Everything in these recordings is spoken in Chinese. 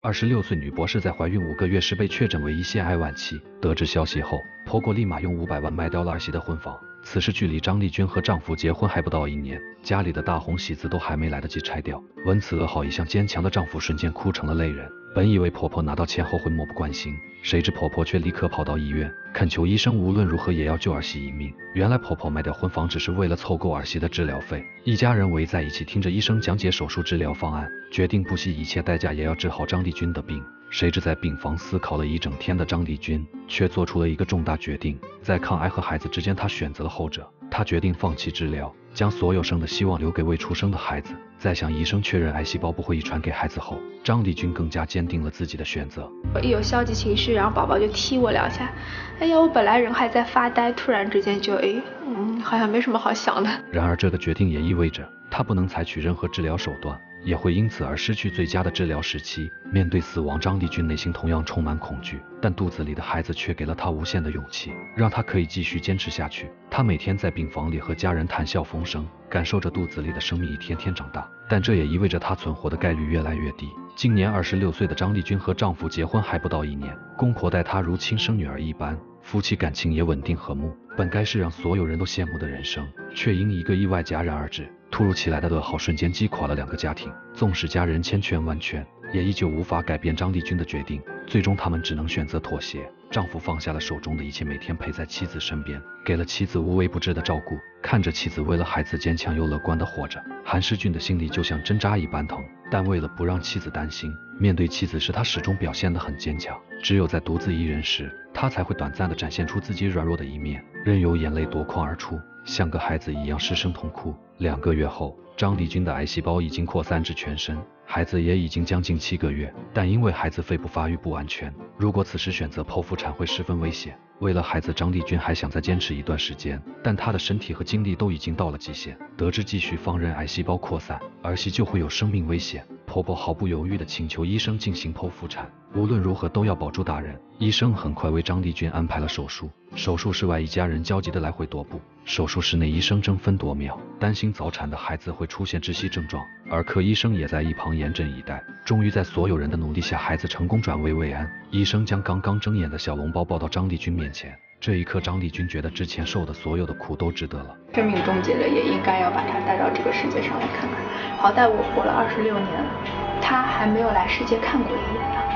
二十六岁女博士在怀孕五个月时被确诊为胰腺癌晚期。得知消息后，婆婆立马用五百万卖掉了儿媳的婚房。此时距离张丽君和丈夫结婚还不到一年，家里的大红喜字都还没来得及拆掉。闻此噩耗，一向坚强的丈夫瞬间哭成了泪人。本以为婆婆拿到钱后会漠不关心，谁知婆婆却立刻跑到医院恳求医生无论如何也要救儿媳一命。原来婆婆卖掉婚房只是为了凑够儿媳的治疗费。一家人围在一起听着医生讲解手术治疗方案，决定不惜一切代价也要治好张丽君的病。谁知在病房思考了一整天的张丽君，却做出了一个重大决定，在抗癌和孩子之间，她选择了后者。她决定放弃治疗，将所有生的希望留给未出生的孩子。在向医生确认癌细胞不会遗传给孩子后，张丽君更加坚定了自己的选择。我一有消极情绪，然后宝宝就踢我两下。哎呀，我本来人还在发呆，突然之间就哎，嗯，好像没什么好想的。然而，这个决定也意味着她不能采取任何治疗手段。也会因此而失去最佳的治疗时期。面对死亡，张丽君内心同样充满恐惧，但肚子里的孩子却给了她无限的勇气，让她可以继续坚持下去。她每天在病房里和家人谈笑风生，感受着肚子里的生命一天天长大，但这也意味着她存活的概率越来越低。今年二十六岁的张丽君和丈夫结婚还不到一年，公婆待她如亲生女儿一般，夫妻感情也稳定和睦。本该是让所有人都羡慕的人生，却因一个意外戛然而止。突如其来的噩耗瞬间击垮了两个家庭，纵使家人千劝万劝，也依旧无法改变张丽君的决定。最终，他们只能选择妥协。丈夫放下了手中的一切，每天陪在妻子身边，给了妻子无微不至的照顾。看着妻子为了孩子坚强又乐观的活着，韩世俊的心里就像针扎一般疼。但为了不让妻子担心，面对妻子时他始终表现得很坚强。只有在独自一人时，他才会短暂地展现出自己软弱的一面，任由眼泪夺眶而出。像个孩子一样失声痛哭。两个月后，张丽君的癌细胞已经扩散至全身，孩子也已经将近七个月。但因为孩子肺部发育不完全，如果此时选择剖腹产会十分危险。为了孩子，张丽君还想再坚持一段时间，但她的身体和精力都已经到了极限。得知继续放任癌细胞扩散，儿媳就会有生命危险。婆婆毫不犹豫地请求医生进行剖腹产，无论如何都要保住大人。医生很快为张丽君安排了手术。手术室外，一家人焦急地来回踱步；手术室内，医生争分夺秒，担心早产的孩子会出现窒息症状。儿科医生也在一旁严阵以待。终于在所有人的努力下，孩子成功转危为安。医生将刚刚睁眼的小笼包抱到张丽君面前。这一刻，张丽君觉得之前受的所有的苦都值得了。生命终结了，也应该要把他带到这个世界上来看看。好歹我活了二十六年了，他还没有来世界看过一眼呢。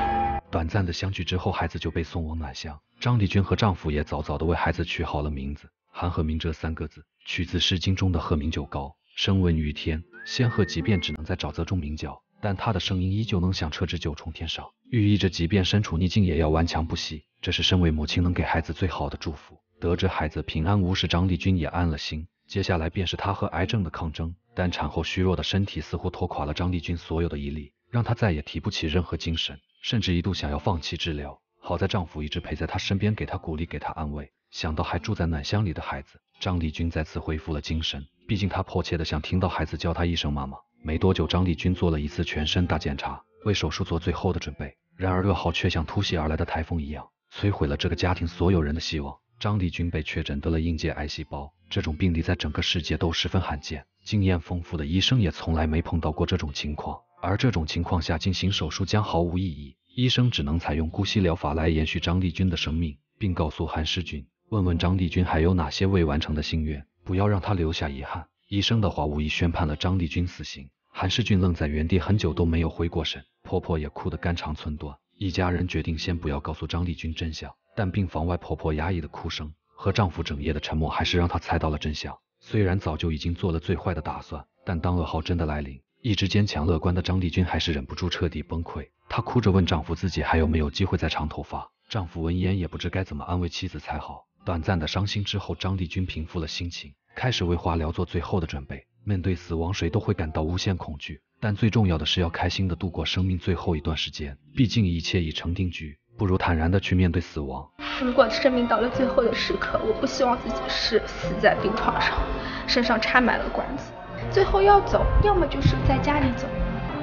短暂的相聚之后，孩子就被送往暖乡。张丽君和丈夫也早早的为孩子取好了名字，韩鹤鸣这三个字取自《诗经》中的鹤鸣九高，声闻于天。仙鹤即便只能在沼泽中鸣叫，但它的声音依旧能响彻至九重天上，寓意着即便身处逆境也要顽强不息。这是身为母亲能给孩子最好的祝福。得知孩子平安无事，张丽君也安了心。接下来便是她和癌症的抗争。但产后虚弱的身体似乎拖垮了张丽君所有的毅力，让她再也提不起任何精神，甚至一度想要放弃治疗。好在丈夫一直陪在她身边，给她鼓励，给她安慰。想到还住在暖乡里的孩子，张丽君再次恢复了精神。毕竟她迫切的想听到孩子叫她一声妈妈。没多久，张丽君做了一次全身大检查，为手术做最后的准备。然而噩耗却像突袭而来的台风一样，摧毁了这个家庭所有人的希望。张丽君被确诊得了硬结癌细胞，这种病例在整个世界都十分罕见。经验丰富的医生也从来没碰到过这种情况，而这种情况下进行手术将毫无意义。医生只能采用姑息疗法来延续张丽君的生命，并告诉韩世俊，问问张丽君还有哪些未完成的心愿，不要让她留下遗憾。医生的话无疑宣判了张丽君死刑。韩世俊愣在原地很久都没有回过神，婆婆也哭得肝肠寸断。一家人决定先不要告诉张丽君真相，但病房外婆婆压抑的哭声和丈夫整夜的沉默，还是让她猜到了真相。虽然早就已经做了最坏的打算，但当噩耗真的来临，一直坚强乐观的张丽君还是忍不住彻底崩溃。她哭着问丈夫自己还有没有机会再长头发。丈夫闻言也不知该怎么安慰妻子才好。短暂的伤心之后，张丽君平复了心情，开始为化疗做最后的准备。面对死亡，谁都会感到无限恐惧，但最重要的是要开心的度过生命最后一段时间。毕竟一切已成定局，不如坦然的去面对死亡。如果生命到了最后的时刻，我不希望自己是死在病床上，身上插满了管子。最后要走，要么就是在家里走，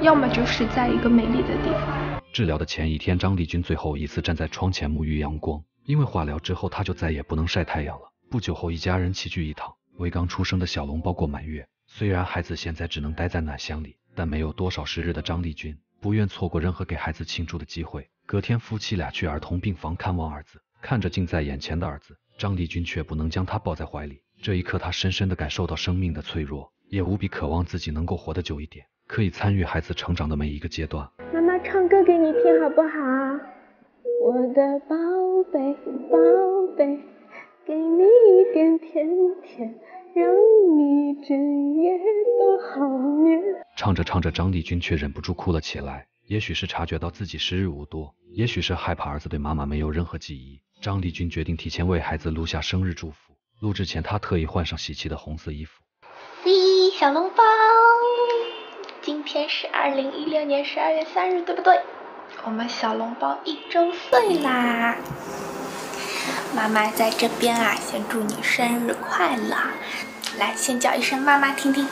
要么就是在一个美丽的地方。治疗的前一天，张丽君最后一次站在窗前沐浴阳光，因为化疗之后，她就再也不能晒太阳了。不久后，一家人齐聚一堂，为刚出生的小龙包过满月。虽然孩子现在只能待在暖箱里，但没有多少时日的张丽君不愿错过任何给孩子庆祝的机会。隔天，夫妻俩去儿童病房看望儿子，看着近在眼前的儿子，张丽君却不能将他抱在怀里。这一刻，她深深地感受到生命的脆弱，也无比渴望自己能够活得久一点，可以参与孩子成长的每一个阶段。妈妈唱歌给你听好不好？我的宝贝，宝贝，给你一点甜甜，让你整夜都好眠。唱着唱着，张丽君却忍不住哭了起来。也许是察觉到自己时日无多，也许是害怕儿子对妈妈没有任何记忆，张丽君决定提前为孩子录下生日祝福。录制前，她特意换上喜气的红色衣服。咦，小笼包，今天是二零一六年十二月三日，对不对？我们小笼包一周岁啦！妈妈在这边啊，先祝你生日快乐！来，先叫一声妈妈听听，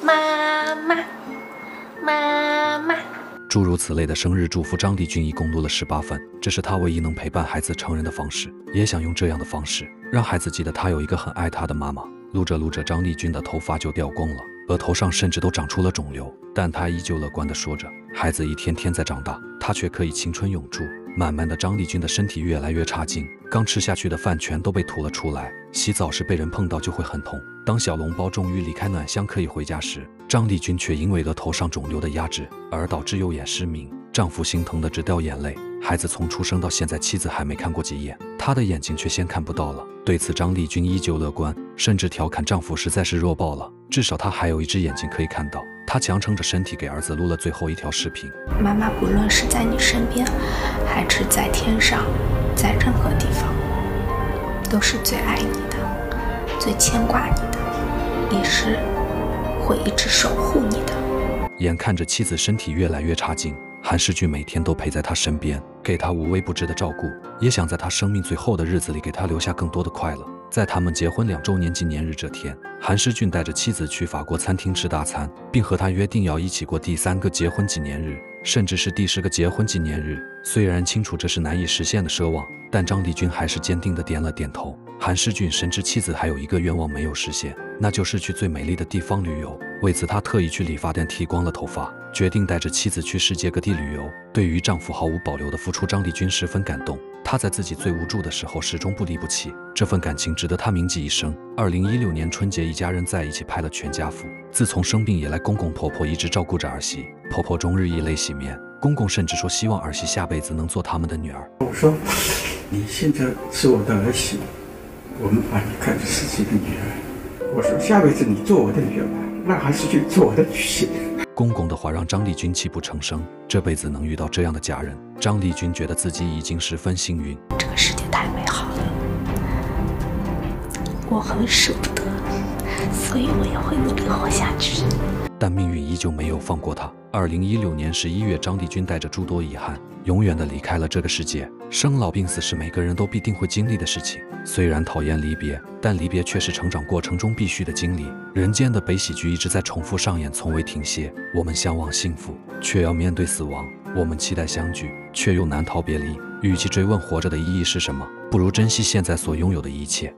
妈妈，妈妈。诸如此类的生日祝福，张丽君一共录了十八份，这是她唯一能陪伴孩子成人的方式，也想用这样的方式让孩子记得她有一个很爱她的妈妈。录着录着，张丽君的头发就掉光了，额头上甚至都长出了肿瘤，但她依旧乐观地说着：“孩子一天天在长大，她却可以青春永驻。”慢慢的，张丽君的身体越来越差劲，刚吃下去的饭全都被吐了出来。洗澡时被人碰到就会很痛。当小笼包终于离开暖箱可以回家时，张丽君却因为额头上肿瘤的压制而导致右眼失明。丈夫心疼的直掉眼泪。孩子从出生到现在，妻子还没看过几眼，他的眼睛却先看不到了。对此，张丽君依旧乐观，甚至调侃丈夫实在是弱爆了，至少他还有一只眼睛可以看到。她强撑着身体给儿子录了最后一条视频。妈妈不论是在你身边，还是在天上，在任何地方，都是最爱你的，最牵挂你的，也是会一直守护你的。眼看着妻子身体越来越差劲。韩世俊每天都陪在他身边，给他无微不至的照顾，也想在他生命最后的日子里给他留下更多的快乐。在他们结婚两周年纪念日这天，韩世俊带着妻子去法国餐厅吃大餐，并和他约定要一起过第三个结婚纪念日，甚至是第十个结婚纪念日。虽然清楚这是难以实现的奢望，但张丽君还是坚定地点了点头。韩世俊深知妻子还有一个愿望没有实现，那就是去最美丽的地方旅游。为此，他特意去理发店剃光了头发，决定带着妻子去世界各地旅游。对于丈夫毫无保留的付出，张丽君十分感动。她在自己最无助的时候，始终不离不弃，这份感情值得她铭记一生。二零一六年春节，一家人在一起拍了全家福。自从生病以来，公公婆婆一直照顾着儿媳，婆婆终日以泪洗面，公公甚至说希望儿媳下辈子能做他们的女儿。我说，你现在是我的儿媳，我们把你看作自己的女儿。我说，下辈子你做我的女儿吧。那还是去做我的女婿。公公的话让张丽君泣不成声。这辈子能遇到这样的家人，张丽君觉得自己已经十分幸运。这个世界太美好了，我很舍不得，所以我也会努力活下去。但命运依旧没有放过他。二零一六年十一月，张帝君带着诸多遗憾，永远的离开了这个世界。生老病死是每个人都必定会经历的事情。虽然讨厌离别，但离别却是成长过程中必须的经历。人间的悲喜剧一直在重复上演，从未停歇。我们向往幸福，却要面对死亡；我们期待相聚，却又难逃别离。与其追问活着的意义是什么，不如珍惜现在所拥有的一切。